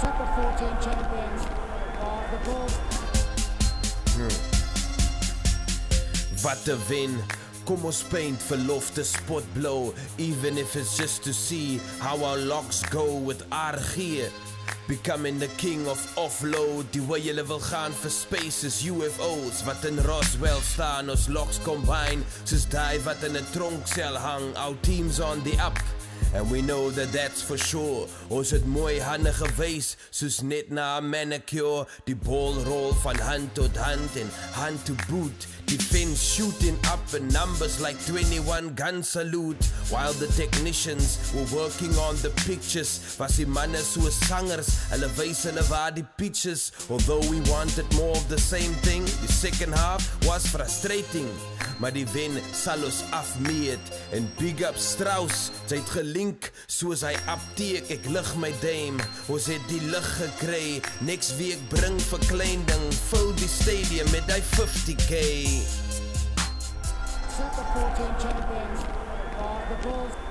14 champions of the Bulls. Wat 'n wen. Kom ons paint te spot blow. Even if it's just to see how our locks go with RG becoming the king of offload. Die way julle wil gaan vir spaces UFOs wat in Roswell staan ons locks combine. Soos daai wat in 'n tronksel hang. Our teams on the up And we know that that's for sure. Ons het mooi hande gewys soos net na 'n manicure. Die bal rol van hand tot hand en hand to boot. Defense shooting up in numbers like 21 gun salute. While the technicians were working on the pictures. Was die manne so sangers, hulle wys hulle waar die pitches. Although we wanted more of the same thing, the second half was frustrating. Maar die wen sal ons afmeet en big up Strauss, sy het gelink soos hy apteek ek lig my dame. Ons het die lig gekry. Next week bring verkleining, vul die stadium met hy 50k. Super 14 champions of the Bulls.